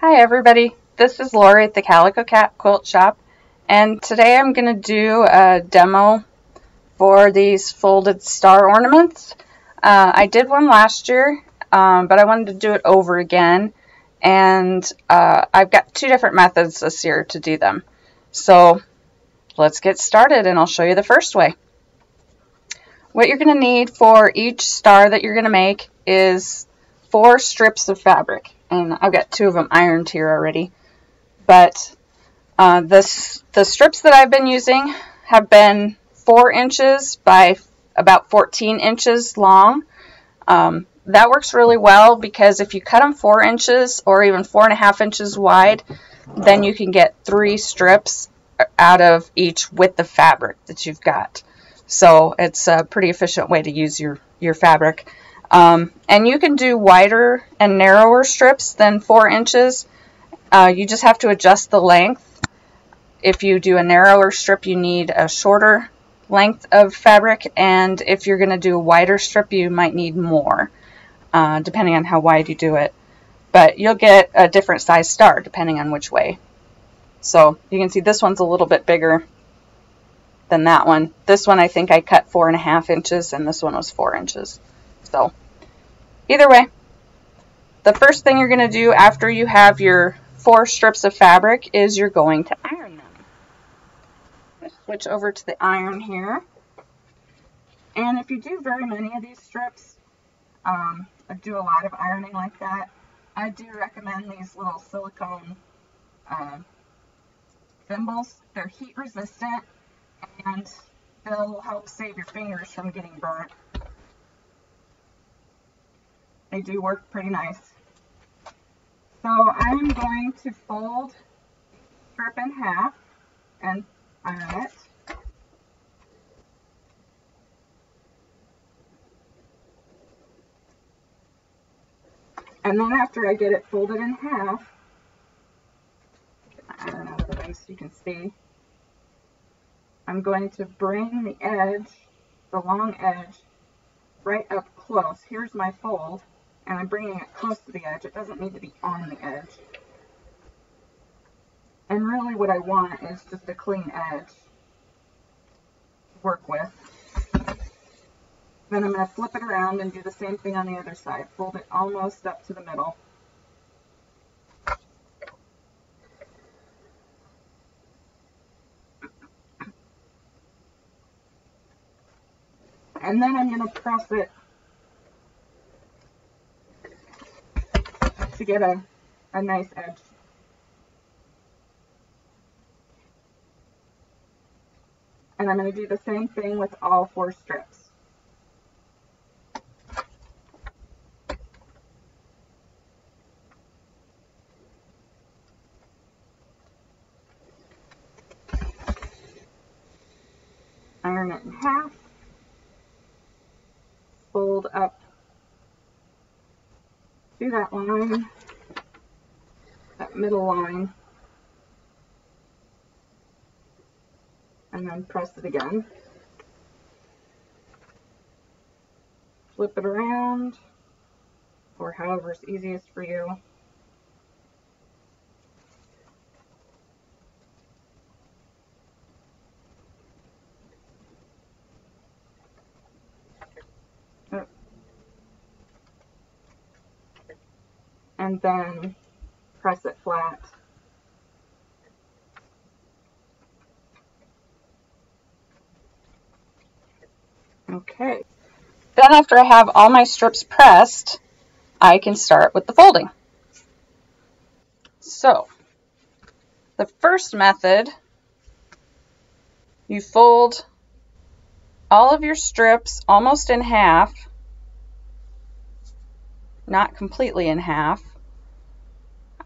Hi everybody, this is Lori at the Calico Cat Quilt Shop and today I'm going to do a demo for these folded star ornaments. Uh, I did one last year um, but I wanted to do it over again and uh, I've got two different methods this year to do them. So let's get started and I'll show you the first way. What you're going to need for each star that you're going to make is four strips of fabric and I've got two of them ironed here already. But uh, this, the strips that I've been using have been 4 inches by about 14 inches long. Um, that works really well because if you cut them 4 inches or even 4.5 inches wide, then you can get three strips out of each width of fabric that you've got. So it's a pretty efficient way to use your, your fabric. Um, and you can do wider and narrower strips than 4 inches. Uh, you just have to adjust the length. If you do a narrower strip, you need a shorter length of fabric, and if you're going to do a wider strip, you might need more, uh, depending on how wide you do it. But you'll get a different size star, depending on which way. So you can see this one's a little bit bigger than that one. This one I think I cut four and a half inches, and this one was four inches. So either way, the first thing you're going to do after you have your four strips of fabric is you're going to iron them. Switch over to the iron here. And if you do very many of these strips, um, I do a lot of ironing like that, I do recommend these little silicone uh, thimbles. They're heat resistant and they'll help save your fingers from getting burnt. They do work pretty nice. So I'm going to fold strip in half and iron it. And then after I get it folded in half, iron out of the so you can see, I'm going to bring the edge, the long edge, right up close. Here's my fold and I'm bringing it close to the edge. It doesn't need to be on the edge. And really what I want is just a clean edge to work with. Then I'm going to flip it around and do the same thing on the other side. Fold it almost up to the middle. And then I'm going to press it to get a, a nice edge. And I'm going to do the same thing with all four strips. Iron it in half, fold up that line, that middle line, and then press it again. Flip it around, or however is easiest for you. And then press it flat. Okay. Then after I have all my strips pressed, I can start with the folding. So, the first method, you fold all of your strips almost in half, not completely in half,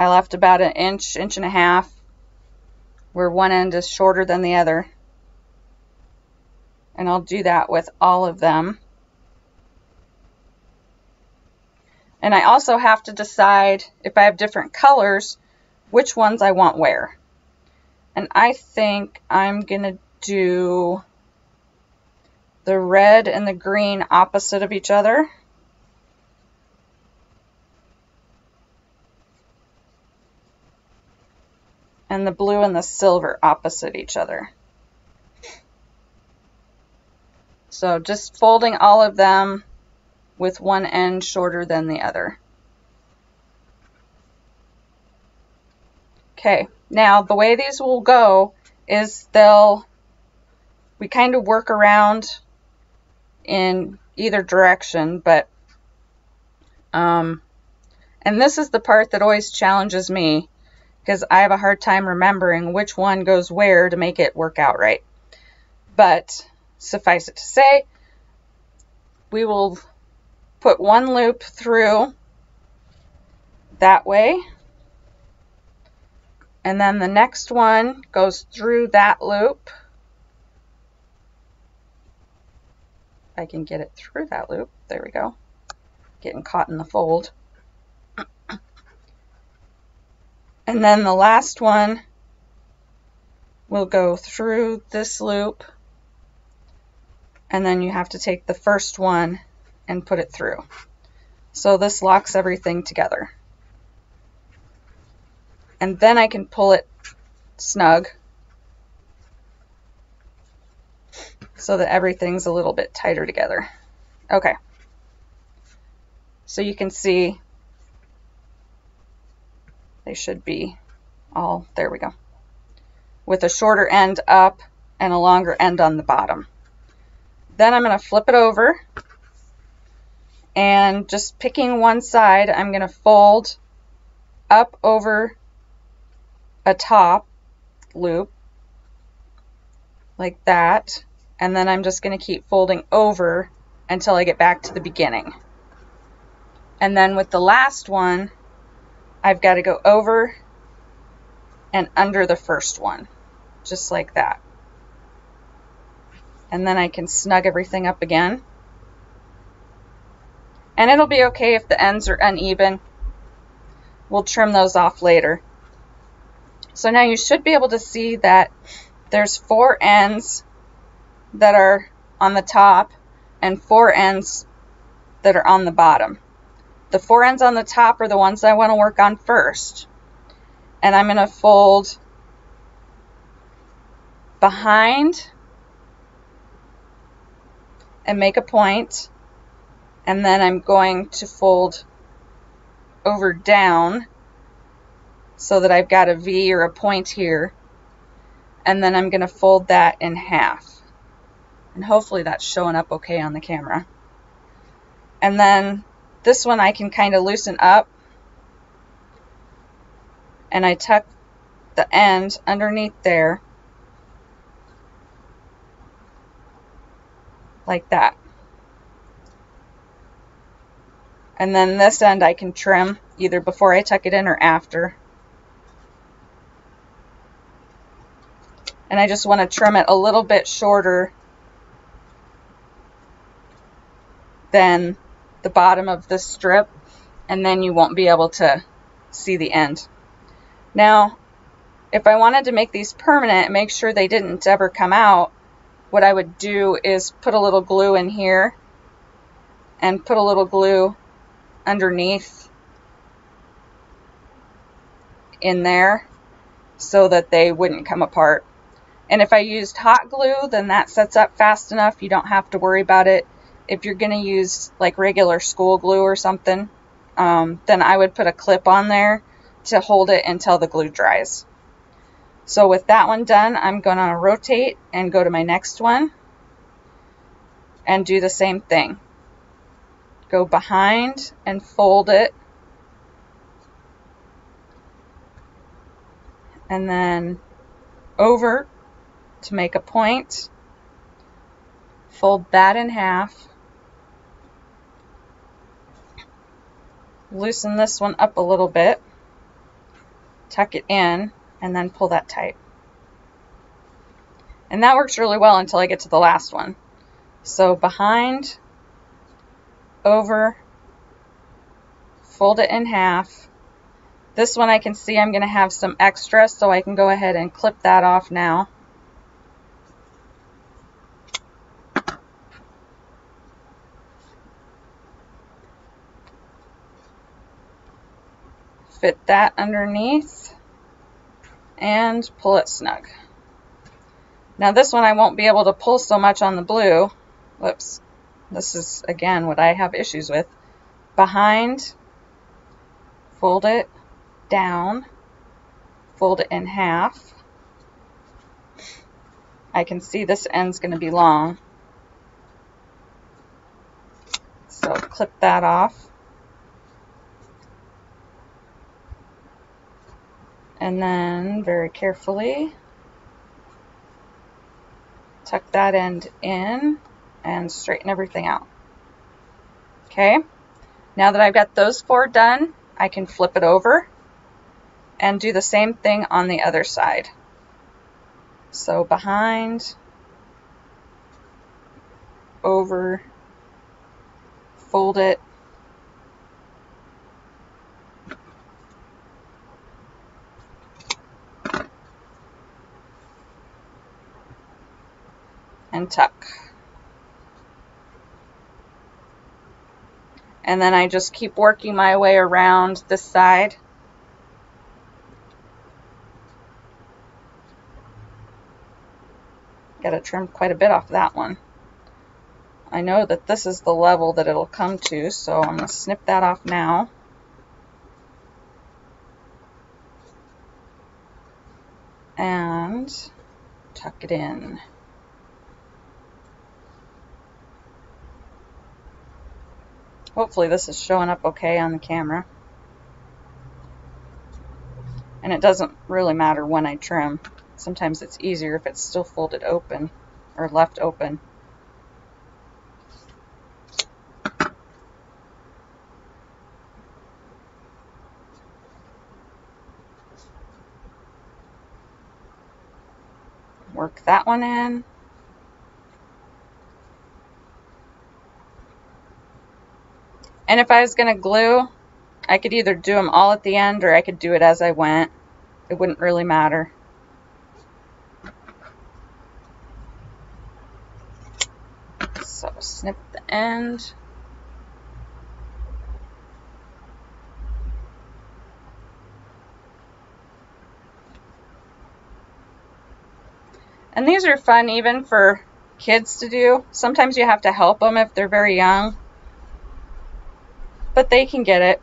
I left about an inch, inch and a half where one end is shorter than the other. And I'll do that with all of them. And I also have to decide if I have different colors, which ones I want where. And I think I'm going to do the red and the green opposite of each other. And the blue and the silver opposite each other. So just folding all of them with one end shorter than the other. Okay, now the way these will go is they'll, we kind of work around in either direction, but, um, and this is the part that always challenges me because I have a hard time remembering which one goes where to make it work out right. But suffice it to say, we will put one loop through that way and then the next one goes through that loop. I can get it through that loop. There we go. Getting caught in the fold. And then the last one will go through this loop. And then you have to take the first one and put it through. So this locks everything together and then I can pull it snug so that everything's a little bit tighter together. Okay. So you can see they should be all, there we go, with a shorter end up and a longer end on the bottom. Then I'm going to flip it over and just picking one side, I'm going to fold up over a top loop like that and then I'm just going to keep folding over until I get back to the beginning. And then with the last one, I've got to go over and under the first one, just like that. And then I can snug everything up again. And it'll be okay if the ends are uneven. We'll trim those off later. So now you should be able to see that there's four ends that are on the top and four ends that are on the bottom. The four ends on the top are the ones I want to work on first. And I'm going to fold behind and make a point and then I'm going to fold over down so that I've got a V or a point here. And then I'm going to fold that in half. And hopefully that's showing up okay on the camera. And then this one I can kind of loosen up. And I tuck the end underneath there. Like that. And then this end I can trim either before I tuck it in or after. and I just want to trim it a little bit shorter than the bottom of the strip and then you won't be able to see the end. Now if I wanted to make these permanent and make sure they didn't ever come out what I would do is put a little glue in here and put a little glue underneath in there so that they wouldn't come apart. And if I used hot glue, then that sets up fast enough. You don't have to worry about it. If you're going to use like regular school glue or something, um, then I would put a clip on there to hold it until the glue dries. So with that one done, I'm going to rotate and go to my next one and do the same thing. Go behind and fold it. And then over to make a point. Fold that in half. Loosen this one up a little bit. Tuck it in and then pull that tight. And that works really well until I get to the last one. So behind, over, fold it in half. This one I can see I'm going to have some extra, so I can go ahead and clip that off now. Fit that underneath and pull it snug. Now this one I won't be able to pull so much on the blue. Whoops. This is, again, what I have issues with. Behind, fold it down, fold it in half. I can see this end's going to be long. So clip that off. And then very carefully tuck that end in and straighten everything out. Okay, now that I've got those four done, I can flip it over and do the same thing on the other side. So behind, over, fold it, and tuck. And then I just keep working my way around this side. Got to trim quite a bit off that one. I know that this is the level that it'll come to, so I'm going to snip that off now. And tuck it in. Hopefully this is showing up okay on the camera. And it doesn't really matter when I trim. Sometimes it's easier if it's still folded open or left open. Work that one in. And if I was going to glue, I could either do them all at the end or I could do it as I went. It wouldn't really matter. So snip the end. And these are fun even for kids to do. Sometimes you have to help them if they're very young but they can get it.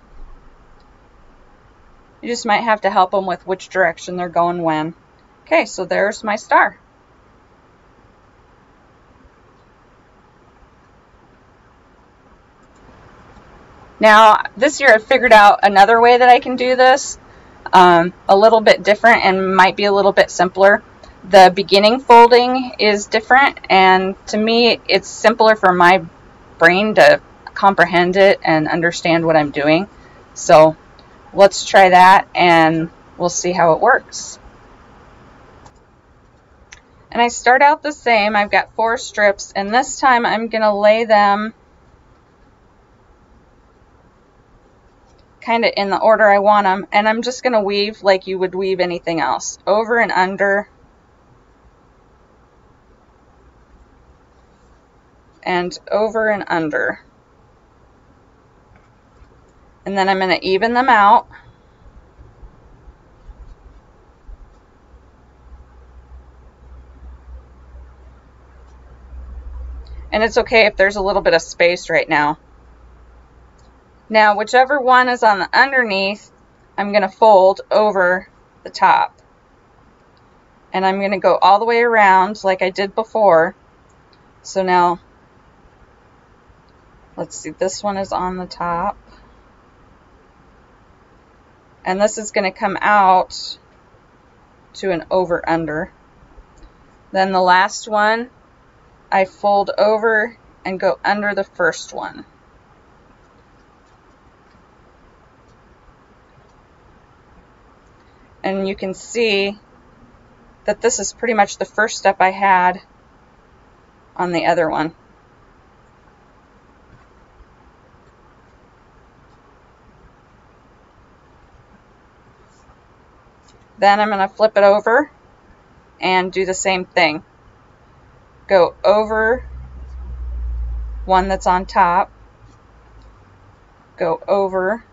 You just might have to help them with which direction they're going when. Okay, so there's my star. Now, this year I figured out another way that I can do this, um, a little bit different and might be a little bit simpler. The beginning folding is different, and to me, it's simpler for my brain to comprehend it and understand what I'm doing. So let's try that and we'll see how it works. And I start out the same. I've got four strips and this time I'm going to lay them kind of in the order I want them and I'm just going to weave like you would weave anything else. Over and under and over and under and then I'm going to even them out. And it's okay if there's a little bit of space right now. Now, whichever one is on the underneath, I'm going to fold over the top. And I'm going to go all the way around like I did before. So now, let's see, this one is on the top and this is going to come out to an over under. Then the last one, I fold over and go under the first one. And you can see that this is pretty much the first step I had on the other one. Then I'm going to flip it over and do the same thing. Go over one that's on top, go over,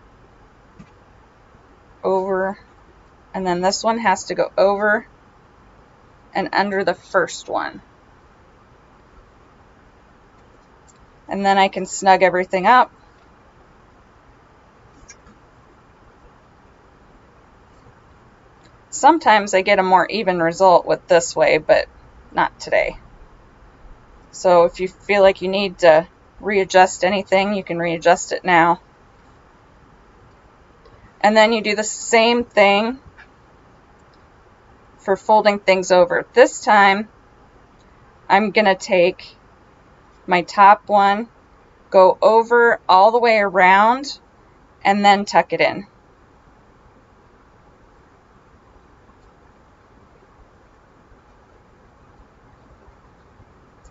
over, And then this one has to go over and under the first one. And then I can snug everything up. Sometimes I get a more even result with this way, but not today. So if you feel like you need to readjust anything, you can readjust it now. And then you do the same thing for folding things over. This time, I'm going to take my top one, go over all the way around, and then tuck it in.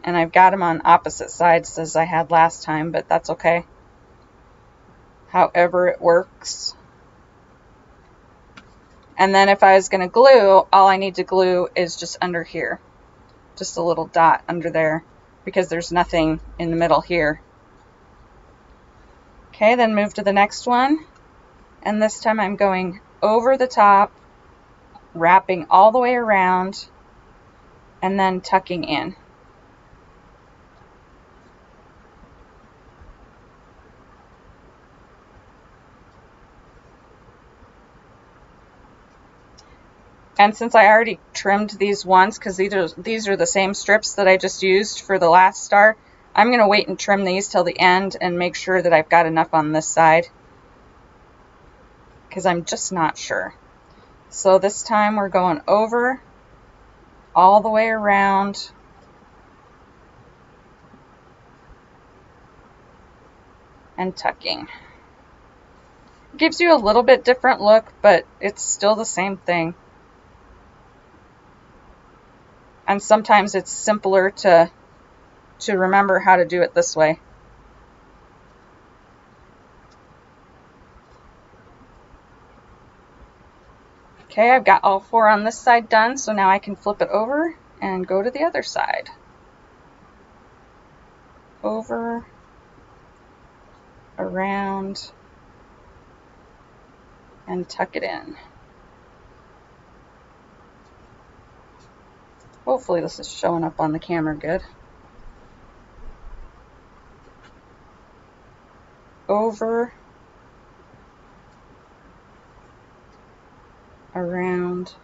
And I've got them on opposite sides as I had last time, but that's okay. However it works. And then if I was going to glue, all I need to glue is just under here. Just a little dot under there because there's nothing in the middle here. Okay, then move to the next one. And this time I'm going over the top, wrapping all the way around, and then tucking in. And since I already trimmed these once, because these are, these are the same strips that I just used for the last star, I'm going to wait and trim these till the end and make sure that I've got enough on this side. Because I'm just not sure. So this time we're going over, all the way around, and tucking. Gives you a little bit different look, but it's still the same thing and sometimes it's simpler to to remember how to do it this way. Okay, I've got all four on this side done, so now I can flip it over and go to the other side. Over, around, and tuck it in. Hopefully this is showing up on the camera good. Over, around,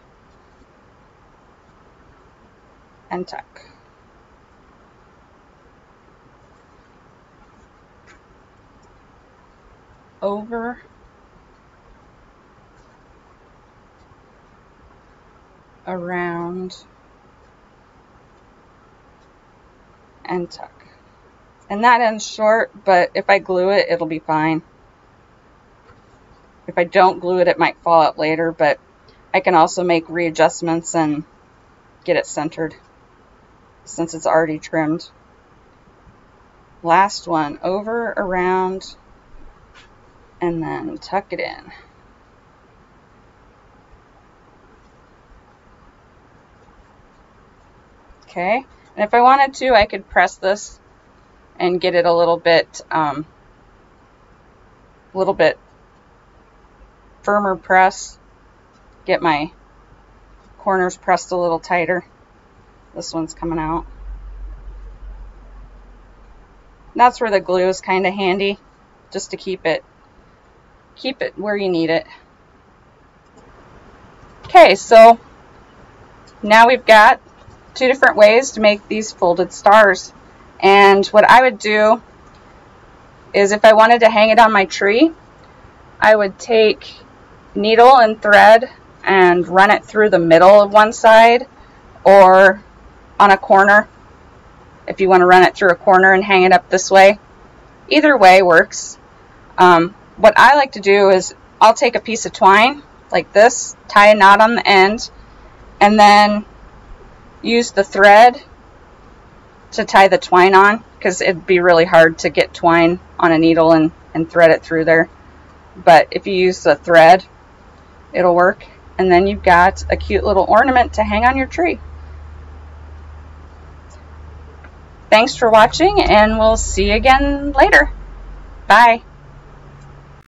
and tuck. Over, around, and tuck. And that ends short, but if I glue it, it'll be fine. If I don't glue it, it might fall out later, but I can also make readjustments and get it centered since it's already trimmed. Last one, over, around, and then tuck it in. Okay, and if I wanted to, I could press this and get it a little bit, um, little bit firmer press. Get my corners pressed a little tighter. This one's coming out. That's where the glue is kind of handy, just to keep it, keep it where you need it. Okay, so now we've got two different ways to make these folded stars. And what I would do is if I wanted to hang it on my tree, I would take needle and thread and run it through the middle of one side or on a corner if you want to run it through a corner and hang it up this way. Either way works. Um, what I like to do is I'll take a piece of twine like this, tie a knot on the end, and then use the thread to tie the twine on because it'd be really hard to get twine on a needle and, and thread it through there. But if you use the thread, it'll work. And then you've got a cute little ornament to hang on your tree. Thanks for watching and we'll see you again later. Bye.